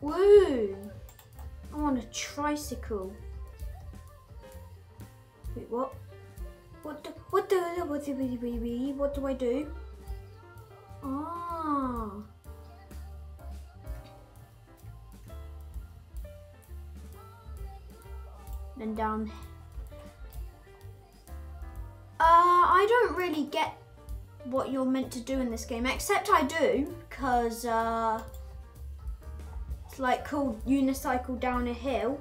Woo! I want a tricycle. Wait, what? What the, what the, what the, what do I do? Ah. Then down. Uh, I don't really get what you're meant to do in this game, except I do, because, uh, like called unicycle down a hill.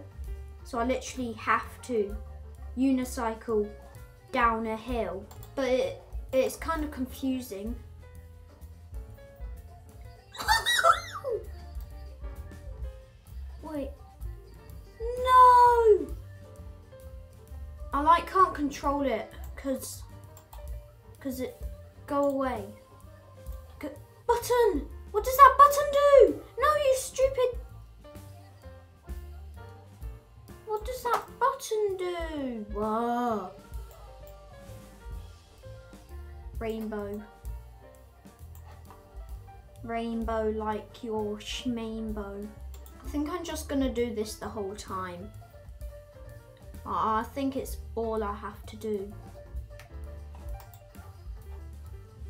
So I literally have to unicycle down a hill. But it, it's kind of confusing. Wait. No! I like can't control it because because it go away. Button! What does that button do? Whoa. Rainbow. Rainbow like your schmainbow. I think I'm just gonna do this the whole time. Ah, I think it's all I have to do.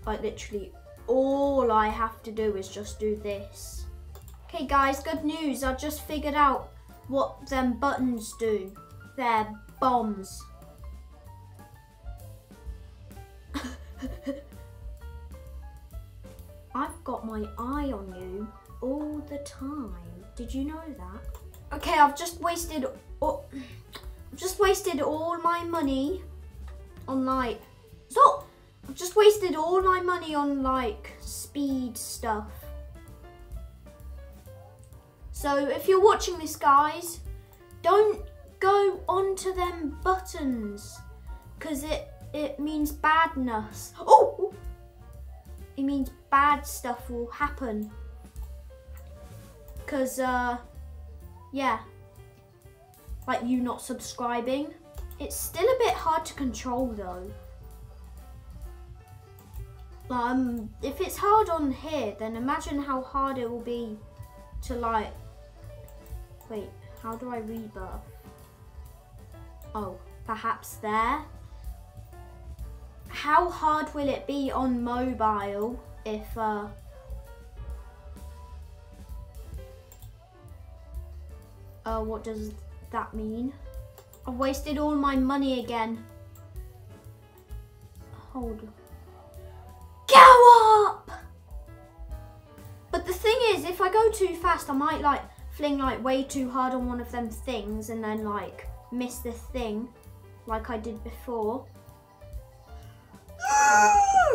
Like literally all I have to do is just do this. Okay guys, good news. I just figured out what them buttons do. They're bombs. I've got my eye on you all the time. Did you know that? Okay, I've just wasted all, I've just wasted all my money on like stop. I've just wasted all my money on like speed stuff. So if you're watching this guys, don't go onto them buttons because it it means badness. Oh! It means bad stuff will happen. Because, uh, yeah. Like you not subscribing. It's still a bit hard to control though. Um, if it's hard on here, then imagine how hard it will be to like, wait, how do I rebirth? Oh, perhaps there? How hard will it be on mobile if, uh, uh, what does that mean? I've wasted all my money again. Hold on. Go up! But the thing is, if I go too fast, I might like fling like way too hard on one of them things and then like miss the thing like I did before.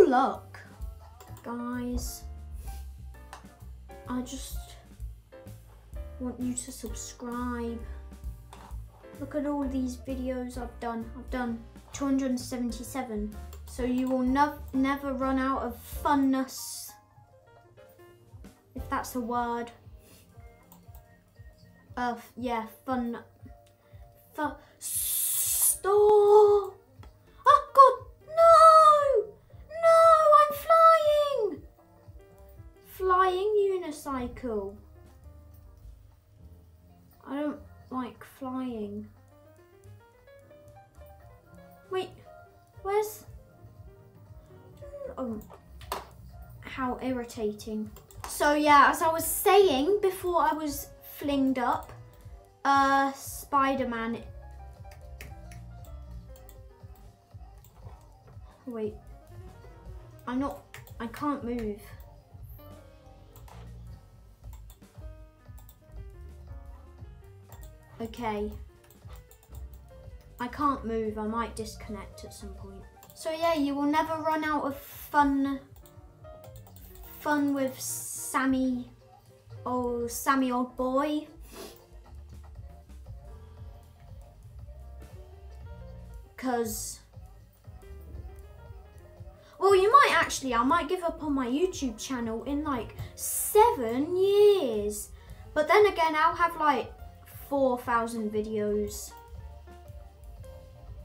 Look, guys, I just want you to subscribe. Look at all these videos I've done. I've done 277. So you will nev never run out of funness. If that's a word. Uh, yeah, fun. Fun. Stop! Oh, God, no! No, I'm flying! Flying unicycle. I don't like flying. Wait, where's... Oh, how irritating. So yeah, as I was saying before I was flinged up, uh, Spider-Man. Wait, I'm not, I can't move. Okay. I can't move, I might disconnect at some point. So yeah, you will never run out of fun fun with Sammy oh Sammy old boy. Cause well you might actually I might give up on my YouTube channel in like seven years. But then again I'll have like 4,000 videos.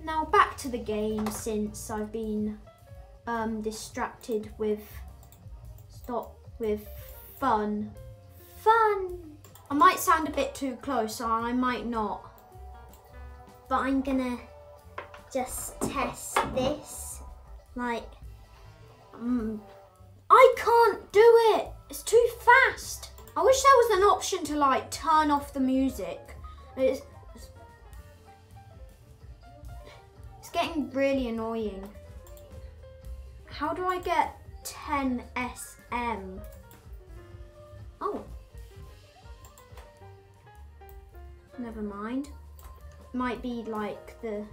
Now back to the game since I've been um, distracted with, stop, with fun. Fun! I might sound a bit too close, or I might not. But I'm gonna just test this. Like, um, I can't do it. It's too fast. I wish there was an option to like turn off the music. It's, it's getting really annoying. How do I get 10 SM? Oh. Never mind. Might be like the...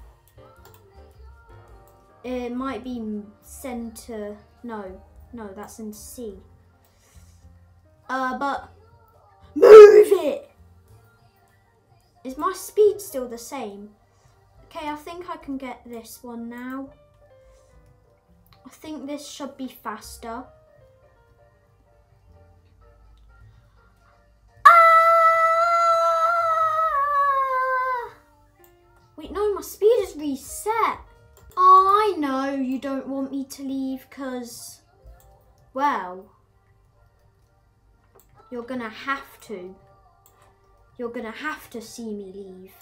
It might be center... No, no, that's in C. Uh, but... Move it! Is my speed still the same? Okay, I think I can get this one now. I think this should be faster. Ah! Wait, no, my speed is reset. I know you don't want me to leave because, well, you're gonna have to. You're gonna have to see me leave.